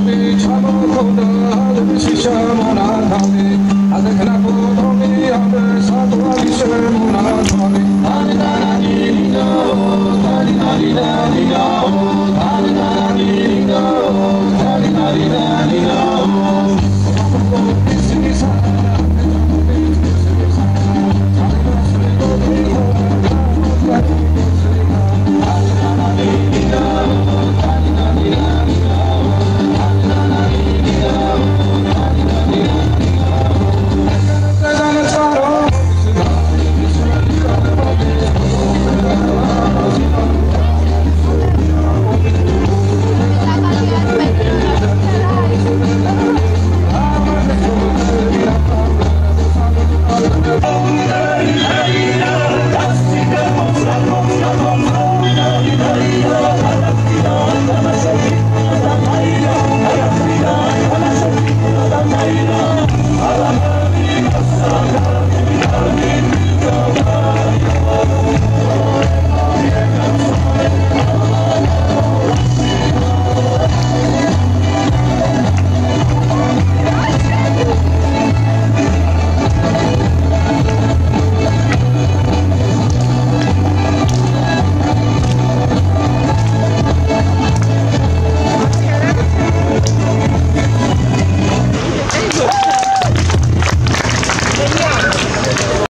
be chalo on.